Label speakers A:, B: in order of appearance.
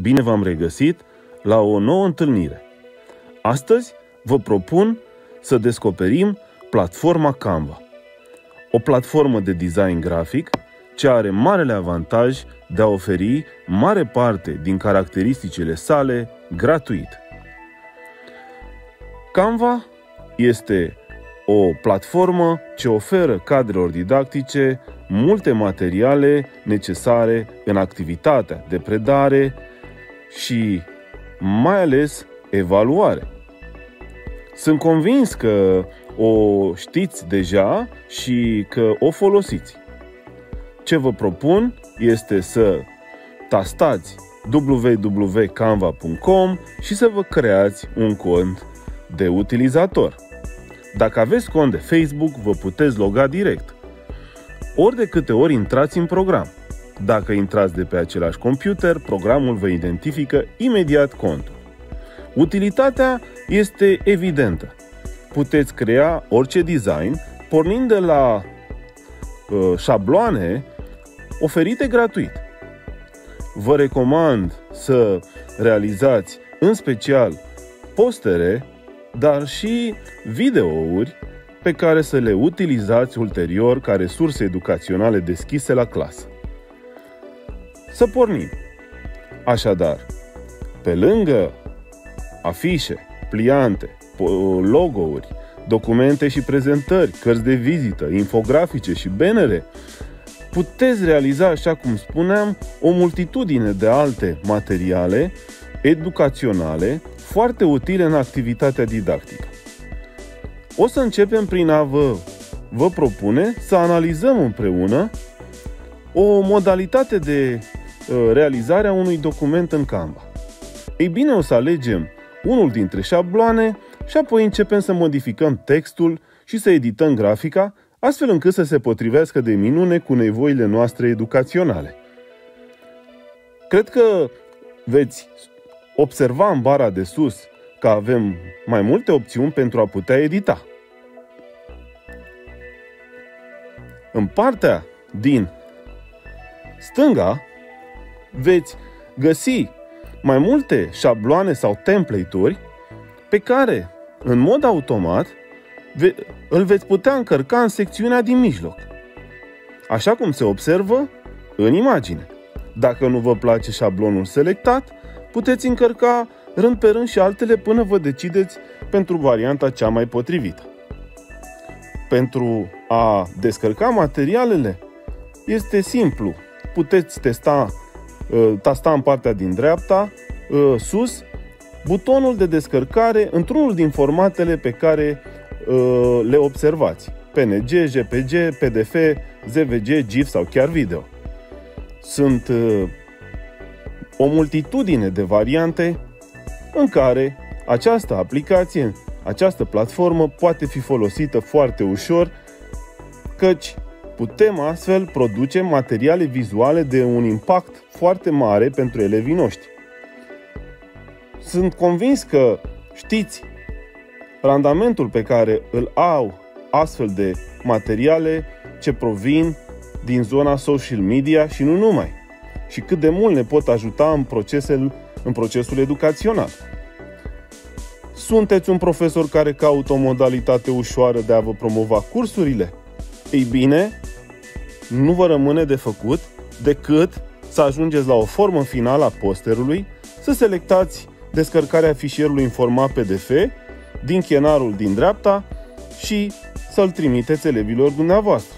A: Bine v-am regăsit la o nouă întâlnire. Astăzi vă propun să descoperim platforma Canva. O platformă de design grafic ce are marele avantaj de a oferi mare parte din caracteristicile sale gratuit. Canva este o platformă ce oferă cadrelor didactice multe materiale necesare în activitatea de predare și mai ales evaluare. Sunt convins că o știți deja și că o folosiți. Ce vă propun este să tastați www.canva.com și să vă creați un cont de utilizator. Dacă aveți cont de Facebook, vă puteți loga direct. Ori de câte ori intrați în program. Dacă intrați de pe același computer, programul vă identifică imediat contul. Utilitatea este evidentă. Puteți crea orice design pornind de la uh, șabloane oferite gratuit. Vă recomand să realizați în special postere, dar și videouri pe care să le utilizați ulterior ca resurse educaționale deschise la clasă. Să pornim. Așadar, pe lângă afișe, pliante, logo-uri, documente și prezentări, cărți de vizită, infografice și bannere, puteți realiza, așa cum spuneam, o multitudine de alte materiale educaționale foarte utile în activitatea didactică. O să începem prin a vă, vă propune să analizăm împreună o modalitate de uh, realizare a unui document în Canva. Ei bine, o să alegem unul dintre șabloane și apoi începem să modificăm textul și să edităm grafica, astfel încât să se potrivească de minune cu nevoile noastre educaționale. Cred că veți observa în bara de sus că avem mai multe opțiuni pentru a putea edita. În partea din stânga veți găsi mai multe șabloane sau template-uri pe care, în mod automat, ve- îl veți putea încărca în secțiunea din mijloc. Așa cum se observă în imagine. Dacă nu vă place șablonul selectat, puteți încărca rând pe rând și altele până vă decideți pentru varianta cea mai potrivită. Pentru a descărca materialele este simplu. Puteți testa, ă, tasta în partea din dreapta, ă, sus, butonul de descărcare într-unul din formatele pe care ă, le observați. PNG, JPG, PDF, ZVG, GIF sau chiar video. Sunt o multitudine de variante în care această aplicație, această platformă poate fi folosită foarte ușor, căci putem astfel produce materiale vizuale de un impact foarte mare pentru elevii noștri. Sunt convins că știți randamentul pe care îl au astfel de materiale ce provin din zona social media și nu numai, și cât de mult ne pot ajuta în procesul, în procesul educațional. Sunteți un profesor care caută o modalitate ușoară de a vă promova cursurile? Ei bine, nu vă rămâne de făcut decât să ajungeți la o formă finală a posterului, să selectați descărcarea fișierului în format PDF din chenarul din dreapta și să-l trimiteți elevilor dumneavoastră.